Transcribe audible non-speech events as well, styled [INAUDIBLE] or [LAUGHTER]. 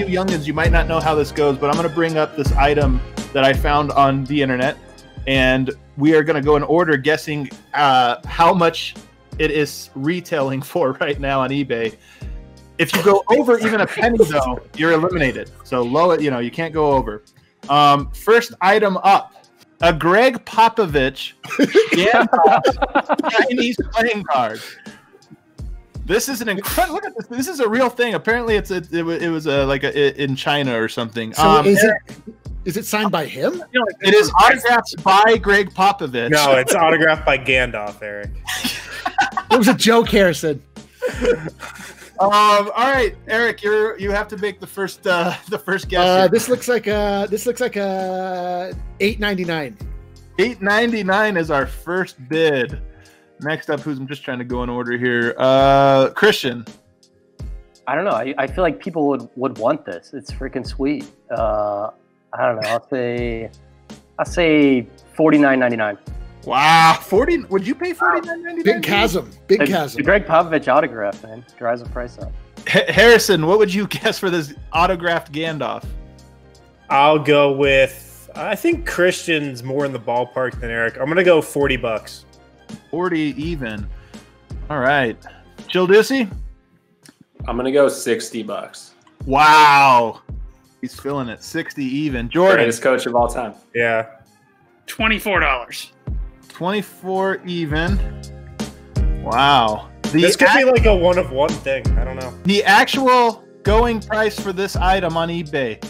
you youngins, you might not know how this goes, but I'm going to bring up this item that I found on the internet, and we are going to go in order, guessing uh, how much it is retailing [LAUGHS] for right now on eBay. If you go over even a penny, though, you're eliminated. So low, it you know, you can't go over. Um, first item up: a Gregg Popovich [LAUGHS] Chinese playing card. This is an incredible. Look at this. This is a real thing. Apparently, it's a, it, it was a, like a, in China or something. So Um, is it is it signed by him? it is autographed by Gregg Popovich. No, it's autographed by Gandalf, Eric. It was a joke, Harrison. [LAUGHS] Um, all right, Eric, you're you have to make the first uh, the first guess. Uh, this looks like a this looks like a eight ninety nine. Eight ninety nine is our first bid. Next up, who's I'm just trying to go in order here. Uh, Christian. I don't know. I, I feel like people would, would want this. It's freaking sweet. Uh, I don't know. I'll say I'll say forty nine ninety nine. Wow, forty. Would you pay forty nine ninety nine? Big chasm. Big The, chasm. the Gregg Popovich autograph, man, drives the price up. Harrison, what would you [LAUGHS] guess for this autographed Gandalf? I'll go with. I think Christian's more in the ballpark than Eric. I'm gonna go forty bucks. Forty even. All right, Jill Ducey. I'm gonna go sixty bucks. Wow, he's feeling it. Sixty even. Jordan. Greatest coach of all time. Yeah. Twenty-four dollars. 24 even. Wow. The, this could ac- be like a one of one thing. I don't know. the actual going price for this item on eBay